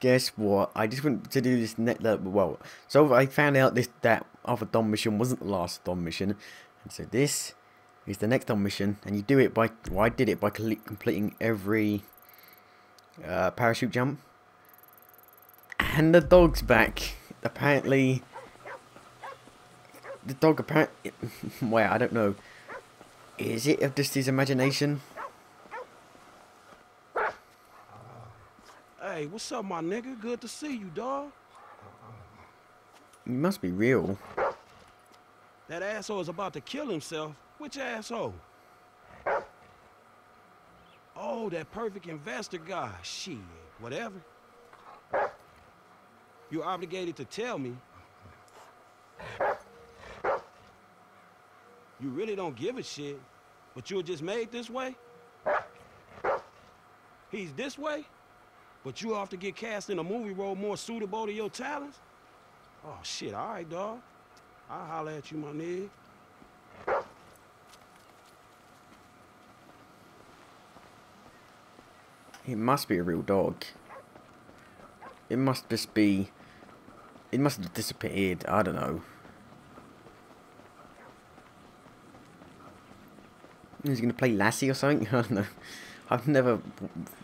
guess what? I just went to do this net. Well, so I found out this that other Dom mission wasn't the last Dom mission, and so this is the next Dom mission, and you do it by. Well, I did it by completing every uh, parachute jump, and the dog's back. Apparently, the dog apparently. well, I don't know. Is it of just his imagination? Hey, what's up, my nigga? Good to see you, dog. You must be real. That asshole is about to kill himself. Which asshole? Oh, that perfect investor guy. Shit, whatever. You're obligated to tell me. You really don't give a shit, but you're just made this way? He's this way, but you have to get cast in a movie role more suitable to your talents? Oh, shit, all right, dog. I'll holler at you, my nigga. It must be a real dog. It must just be... It must have disappeared. I don't know. Is he going to play Lassie or something? I don't know. I've never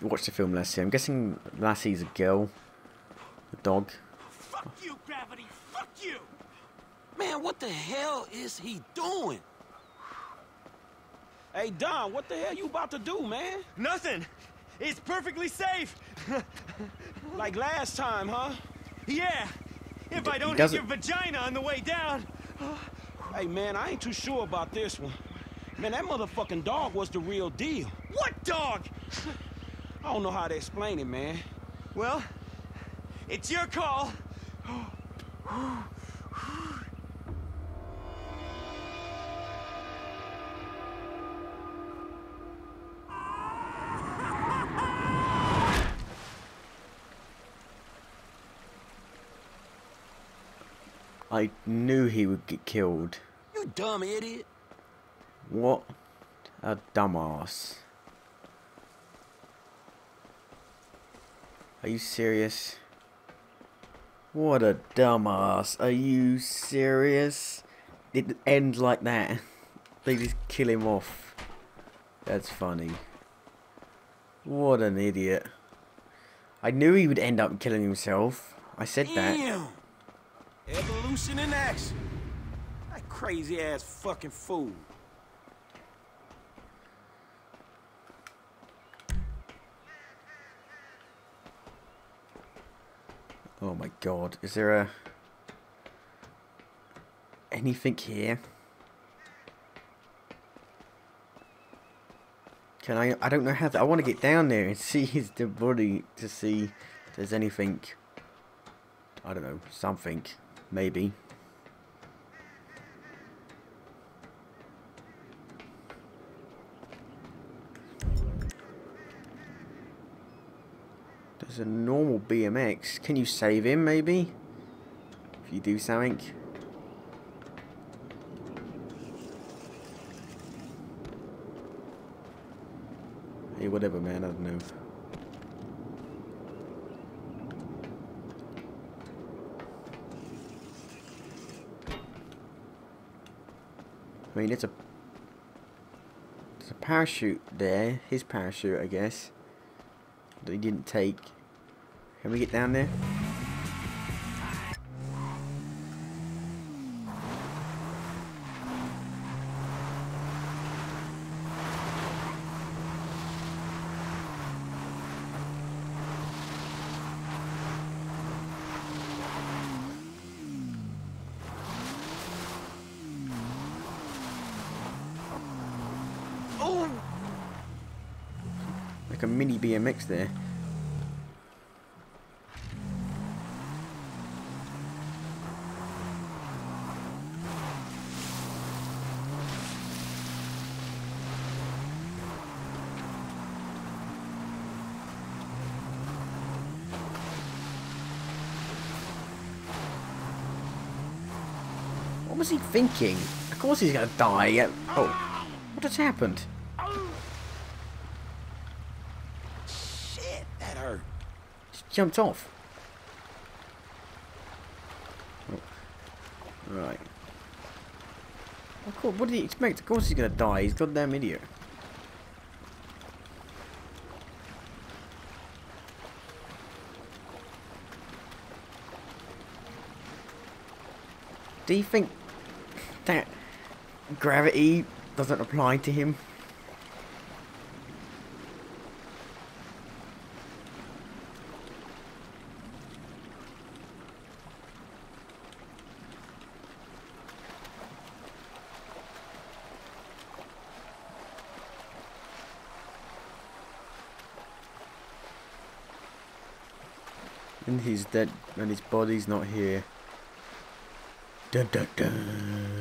watched the film Lassie. I'm guessing Lassie's a girl. A dog. Fuck you, Gravity! Fuck you! Man, what the hell is he doing? Hey, Don, what the hell you about to do, man? Nothing! It's perfectly safe! like last time, huh? Yeah! If I don't hit your vagina on the way down! hey, man, I ain't too sure about this one. Man, that motherfucking dog was the real deal. What dog? I don't know how to explain it, man. Well, it's your call. I knew he would get killed. You dumb idiot. What a dumbass. Are you serious? What a dumbass. Are you serious? It ends like that. They just kill him off. That's funny. What an idiot. I knew he would end up killing himself. I said that. Evolution in action. That crazy ass fucking fool. My god, is there a... Anything here? Can I... I don't know how to... I want to get down there and see his body to see if there's anything... I don't know, something. Maybe. There's a normal BMX. Can you save him, maybe? If you do something. Hey, whatever, man. I don't know. I mean, it's a... There's a parachute there. His parachute, I guess. That he didn't take. Can we get down there? Oh! Like a mini BMX there. What was he thinking? Of course he's going to die. Oh, what has happened? Shit, that hurt. Just jumped off. Oh. Right. Of course, what did he expect? Of course he's going to die. He's a goddamn idiot. Do you think that gravity doesn't apply to him? And he's dead, and his body's not here. Dun dun dun.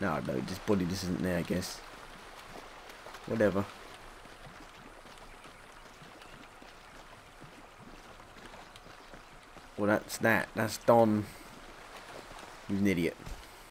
No, no, this body just isn't there, I guess. Whatever. Well, that's that. That's Don. He's an idiot.